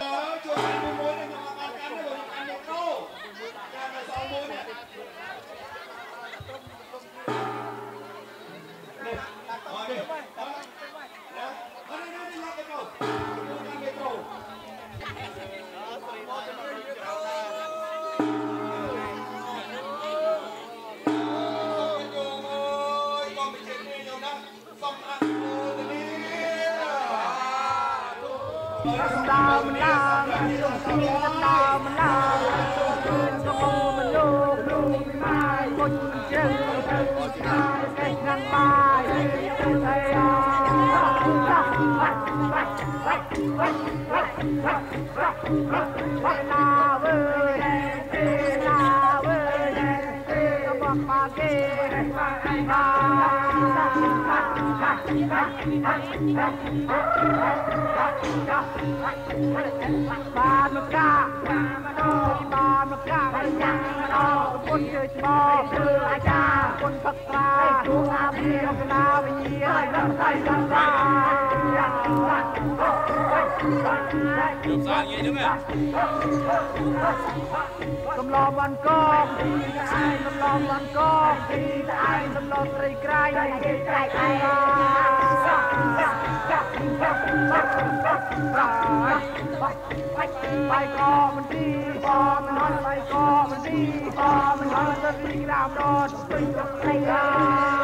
Oh, you. ដើមឡើងដើមឡើងក៏មកមិនលោកលោកម៉ាយមុញជើងកែខាងបាយហើយអាណាវើណាវើមកប៉ាគេ បានមកកាបានមកកាបានយ៉ាងដល់ពុនជើច្បោគឺអាចារ្យពុនផឹកស្រាជួងអាពីកណាវិញ្ញាហើយដល់តែដល់ តា Được sao vậy đứng à? សំឡបានកងទីឯងសំឡបានកងទីឯងសំឡត្រីក្រៃគេក្រៃឯងបាយកមិនទីបមិនហត់បាយកមិនទីបមិនហត់ទៅទីក្រាមដតពេញទឹកត្រី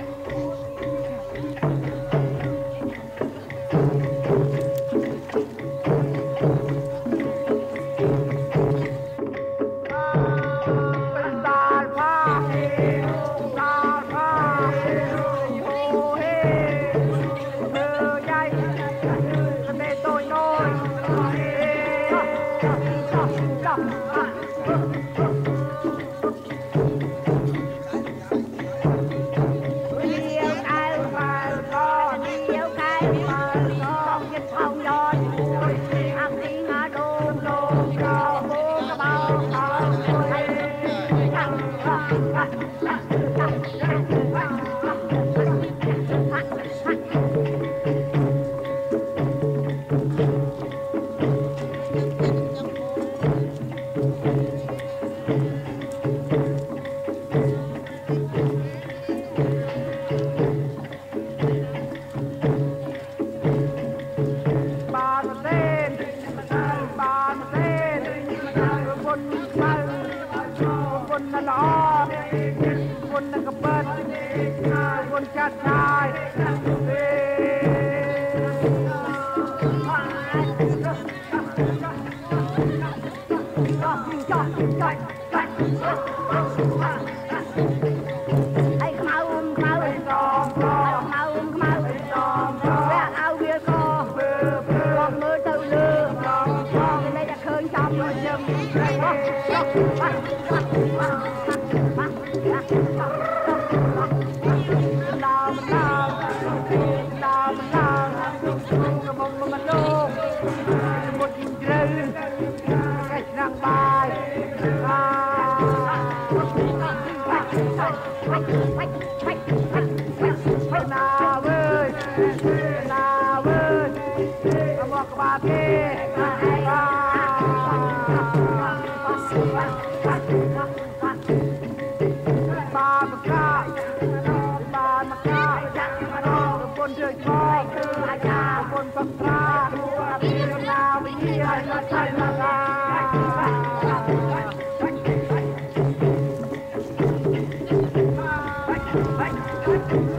ញ្ញាណមកតែមកកា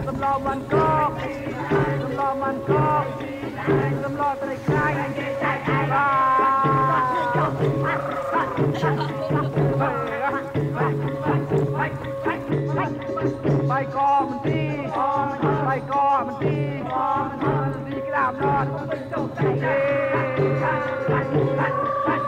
សំឡបានកកសំឡបានកកសំឡត្រីខ្លាយគេចែកឯបាយកមិនទីបាយកមិនទីទីក្រាម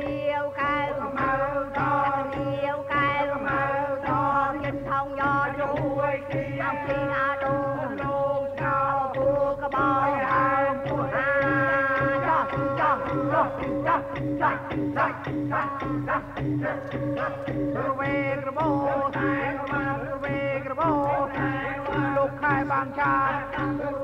នាវកែវកមៅតនាវកែវកមៅតចិនថងយោជួយទីអំពីអាដូងលោកចៅពូកបោហើមពូអាចោះចោះចោះចោះចោះចោះចោះចោះរវេក្របោតែកមៅរវេក្របោតែលោកខែបានចារ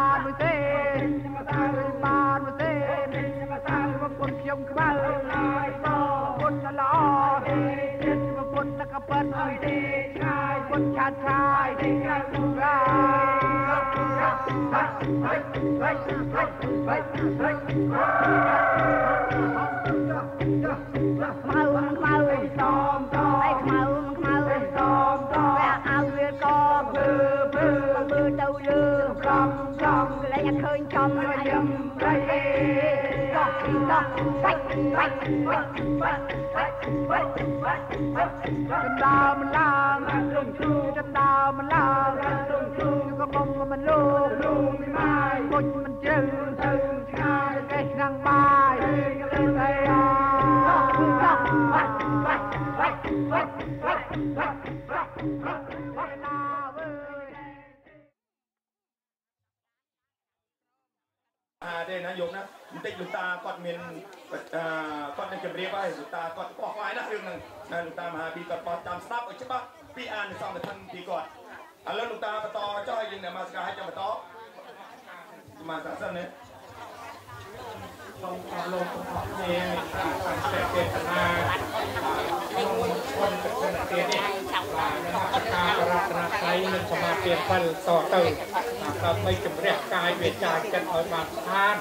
มันลามมันลามมันลาม ឲ្យវាកពើពើមើលទៅលើកំកំលែងឃើញចំឲ្យយំព្រៃចោះចោះបាច់បាច់បាច់បាច់បាច់បាច់បាច់បាច់បាច់ចណ្ដើមមិនឡើងចណ្ដើមមិនឡើងក៏បំមិនលោកពុជមិនជ្រៅទៅឆ្ងាយកេះឆ្នាំងបាយតែអាបាច់បាច់បាច់បាច់បាច់បាច់ណាវើយអាទេណាយប់ណាបន្តិចលោកតាគាត់មានអឺគាត់នឹងជម្រាបហើយលោកតាគាត់បោះខ្វាយណារឿងហ្នឹងណាលោកតាមហាពីគាត់បោះចាំស្ដាប់ឲ្យច្បាស់ពីអាននៅសំឋានពីគាត់ ឥឡូវលោកតាបន្តចុះឲ្យយើងអ្នកមកស្កាឲ្យចាំបន្តមកសាសិនណាក្នុងការលោកទាំងអស់គ្នាតាមសេចក្តីចេតនាក្នុងគុណកិច្ចទៀតនេះបាទនមស្ការរតនត្រ័យនិងសមាធិ7តទៅដើម្បីជំរះកាយវាចាចិត្តឲ្យបានស្អាត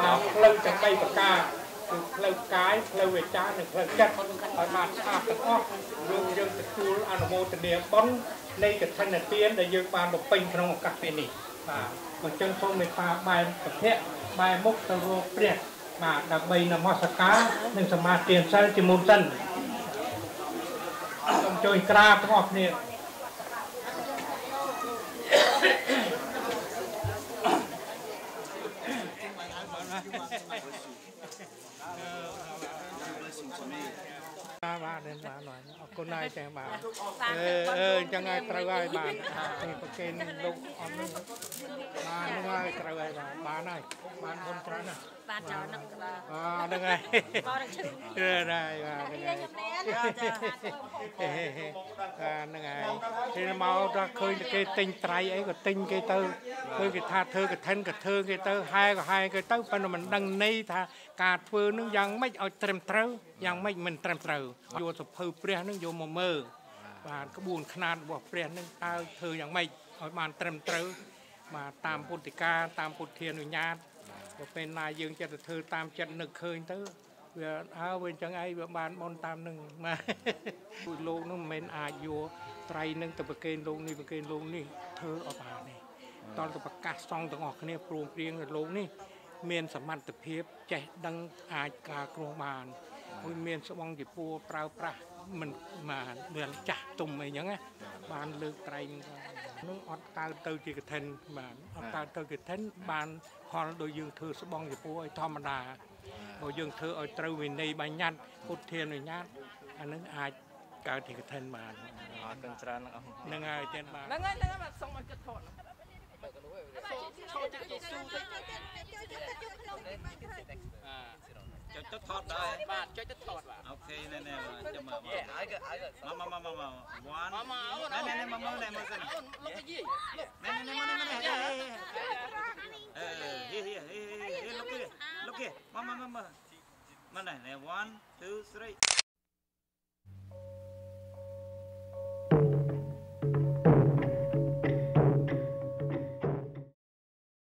តាមផ្លូវទាំង3ប្រការគឺផ្លូវកាយផ្លូវវាចានិងផ្លូវចិត្តឲ្យបានស្អាតទាំងអស់យើងយើងទទួលអនុមោទនាបុណ្យ នៃកឋិនទានដែលយើងបានបំពេញក្នុងឱកាសពេលនេះបាទអញ្ចឹងសូមមេត្តាបែបប្រភៈបែបមុខទៅរកព្រះបាទដើម្បីនមស្ការនិងសមាធិសិលជាមុនសិនសូមជួយក្រាបទាំងអស់គ្នា បាទ បាទបាទបាទអរគុណហើយតែបាទអឺអឺអញ្ចឹងហើយត្រូវហើយបាទពីប្រកេនលោកអត់នឹងបាទនឹងហើយត្រូវហើយបាទបានហើយបានបុណ្យច្រើនណាស់ បានច្រើនណាស់អហ្នឹងហើយបរិឈឹងអឺដែរបាទហ្នឹងហើយហ្នឹងហើយគេមកដល់ឃើញតែគេទិញត្រៃអីក៏ទិញគេទៅឃើញគេថាធ្វើកឋិនក៏ធ្វើគេទៅហែក៏ហែគេទៅប៉ុន្តែមិនដឹងន័យថាការធ្វើនឹងយ៉ាងម៉េចឲ្យត្រឹមត្រូវយ៉ាងម៉េចមិនត្រឹមត្រូវយកសភៅព្រះនឹងយកមកមើលបាទក្បួនខ្នាតរបស់ព្រះនឹងតើធ្វើយ៉ាងម៉េចឲ្យបានត្រឹមត្រូវបាទតាមពុទ្ធិកាតាមពុទ្ធានុញ្ញាត ទៅពេលណាយើងចិត្តទៅធ្វើតាមចិត្តនឹកឃើញទៅវាអើវាអញ្ចឹងឯងវាបានបនតាមនឹងបាទពុទ្ធលោកនឹងមិនមែនអាចយកត្រៃនឹងទៅប្រកេនលោកនេះប្រកេនលោកនេះធ្វើអត់បានទេតលទៅប្រកាសសង់ទាំងអស់គ្នាព្រមព្រៀងនៅលោកនេះ មានសមត្ថភាពចេះដឹងអាចការគ្រោះបានមួយមានស្បង់ជាពួរប្រើប្រាស់មិនបានមានចាស់ទុំអីចឹងណាបានលើកត្រៃនឹងទៅ នឹងអត់កើតទៅជាកឋិនបានអត់កើតទៅកឋិនបានផលដោយយើងធ្វើស្បង់ជាពួរឲ្យធម្មតាបើយើងធ្វើឲ្យត្រូវវិន័យបញ្ញត្តិពុទ្ធានុញ្ញាតអានឹងអាចកើតជាកឋិនបានអរគុណច្រើនបងប្អូននឹងហើយទៀតបានហ្នឹងហើយហ្នឹងហើយបាទសុំឲ្យគិតថត ចុចទៅថតដែរបាទចុចទៅថតបាទអូខេណែណែចាំមកមកអាយក៏អាយក៏មកមកមកមក one មកមកអូនណែណែមកមកណែមកសិនអូនលោកយាយណែណែមកណែមកណែអឺហេហេហេហេ look here look here មកមកមកមកណែណែ one two three